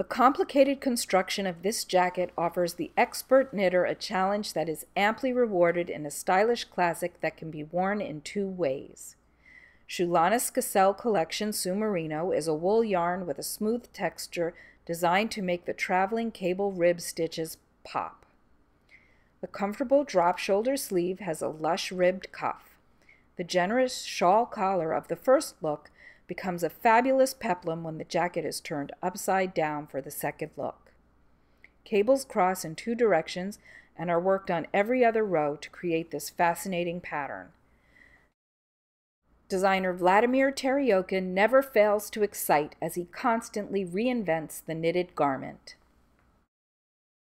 The complicated construction of this jacket offers the expert knitter a challenge that is amply rewarded in a stylish classic that can be worn in two ways. Schulana Skacel Collection Sumerino is a wool yarn with a smooth texture designed to make the traveling cable rib stitches pop. The comfortable drop shoulder sleeve has a lush ribbed cuff. The generous shawl collar of the first look becomes a fabulous peplum when the jacket is turned upside down for the second look. Cables cross in two directions and are worked on every other row to create this fascinating pattern. Designer Vladimir Teriokhin never fails to excite as he constantly reinvents the knitted garment.